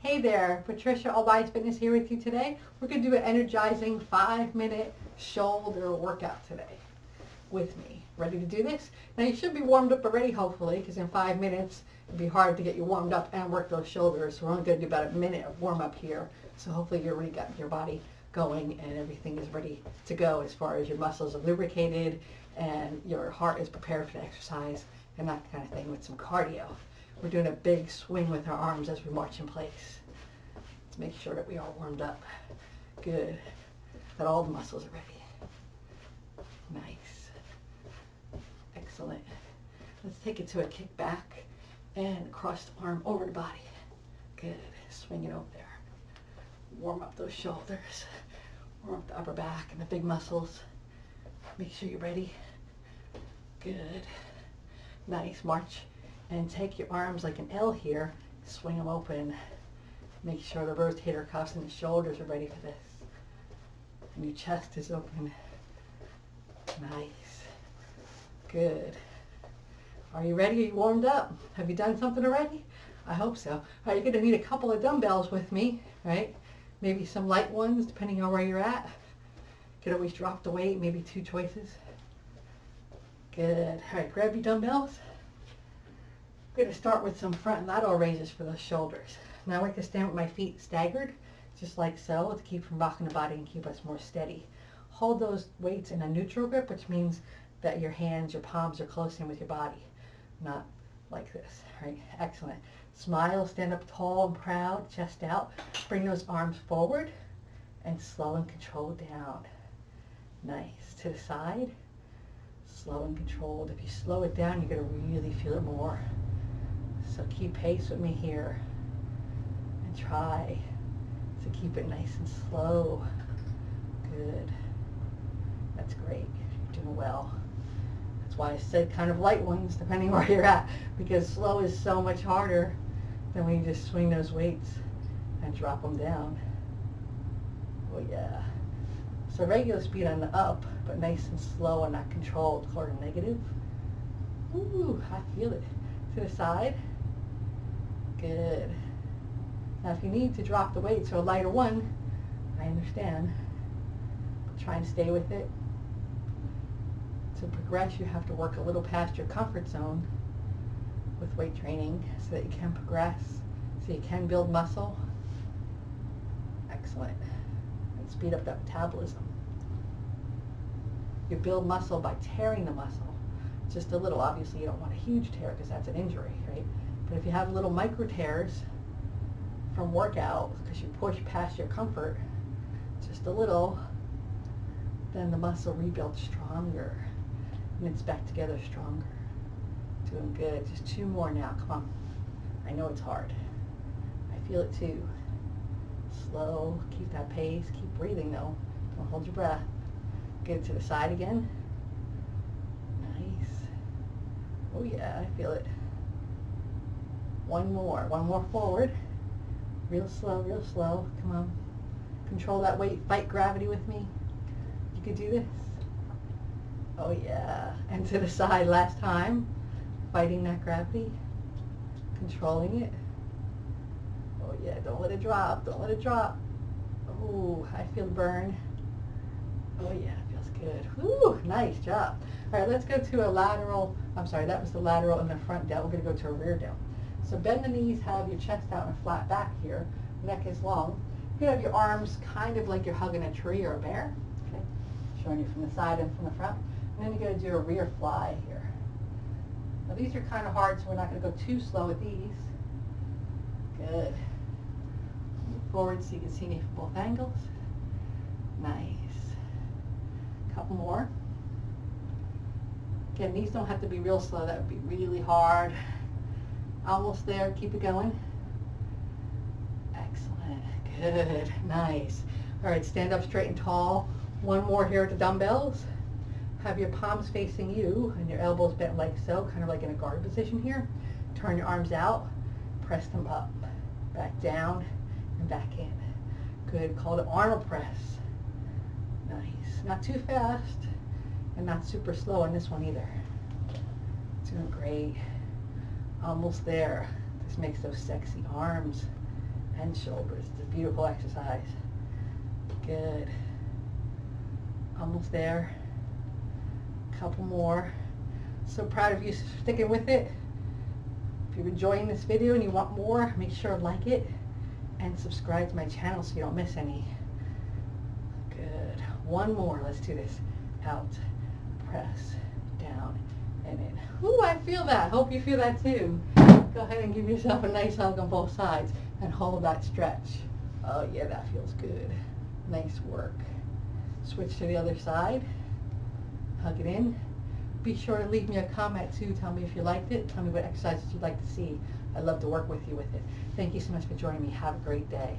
Hey there, Patricia All Bodies Fitness here with you today. We're going to do an energizing five minute shoulder workout today with me. Ready to do this? Now you should be warmed up already hopefully because in five minutes it'd be hard to get you warmed up and work those shoulders. We're only going to do about a minute of warm up here. So hopefully you're already got your body going and everything is ready to go as far as your muscles are lubricated and your heart is prepared for the exercise and that kind of thing with some cardio. We're doing a big swing with our arms as we march in place. Let's make sure that we are warmed up. Good. That all the muscles are ready. Nice. Excellent. Let's take it to a kick back and cross the arm over the body. Good. Swing it over there. Warm up those shoulders. Warm up the upper back and the big muscles. Make sure you're ready. Good. Nice. March and take your arms like an L here, swing them open. Make sure the rotator cuffs and the shoulders are ready for this. And your chest is open. Nice. Good. Are you ready? Are you warmed up? Have you done something already? I hope so. All right, you're going to need a couple of dumbbells with me, right? Maybe some light ones, depending on where you're at. You could always drop the weight, maybe two choices. Good. All right, grab your dumbbells. Going to start with some front lateral raises for the shoulders. Now I like to stand with my feet staggered, just like so, to keep from rocking the body and keep us more steady. Hold those weights in a neutral grip, which means that your hands, your palms are close in with your body, not like this, right? Excellent. Smile, stand up tall and proud, chest out. Bring those arms forward and slow and controlled down. Nice. To the side, slow and controlled. If you slow it down, you're going to really feel it more. So keep pace with me here and try to keep it nice and slow. Good. That's great. You're doing well. That's why I said kind of light ones, depending where you're at, because slow is so much harder than when you just swing those weights and drop them down. Oh yeah. So regular speed on the up, but nice and slow and not controlled, quarter negative. Ooh, I feel it. To the side. Good. Now if you need to drop the weight to a lighter one, I understand. Try and stay with it. To progress, you have to work a little past your comfort zone with weight training so that you can progress, so you can build muscle. Excellent. And speed up that metabolism. You build muscle by tearing the muscle. Just a little. Obviously, you don't want a huge tear because that's an injury, right? But if you have little micro tears from workout because you push past your comfort just a little, then the muscle rebuilds stronger and it's back together stronger. Doing good. Just two more now. Come on. I know it's hard. I feel it too. Slow. Keep that pace. Keep breathing though. Don't hold your breath. Get it to the side again. Nice. Oh yeah, I feel it. One more. One more forward. Real slow, real slow. Come on. Control that weight. Fight gravity with me. You can do this. Oh yeah. And to the side last time. Fighting that gravity. Controlling it. Oh yeah. Don't let it drop. Don't let it drop. Oh, I feel burn. Oh yeah, feels good. Whew, nice job. All right, let's go to a lateral. I'm sorry, that was the lateral and the front delt. We're going to go to a rear delt. So bend the knees, have your chest out and flat back here. Neck is long. You can have your arms kind of like you're hugging a tree or a bear. Okay, showing you from the side and from the front. And then you're going to do a rear fly here. Now these are kind of hard, so we're not going to go too slow with these. Good. Move forward so you can see me from both angles. Nice. A couple more. Again, these don't have to be real slow. That would be really hard. Almost there. Keep it going. Excellent. Good. Nice. All right, stand up straight and tall. One more here at the dumbbells. Have your palms facing you and your elbows bent like so, kind of like in a guard position here. Turn your arms out. Press them up. Back down and back in. Good. Call it Arnold press. Nice. Not too fast and not super slow on this one either. Doing great. Almost there. This makes those sexy arms and shoulders. It's a beautiful exercise. Good. Almost there. A Couple more. So proud of you sticking with it. If you're enjoying this video and you want more, make sure to like it and subscribe to my channel so you don't miss any. Good. One more. Let's do this. Out. Press. Down. In. Ooh, I feel that. Hope you feel that too. Go ahead and give yourself a nice hug on both sides and hold that stretch. Oh yeah, that feels good. Nice work. Switch to the other side. Hug it in. Be sure to leave me a comment too. Tell me if you liked it. Tell me what exercises you'd like to see. I'd love to work with you with it. Thank you so much for joining me. Have a great day.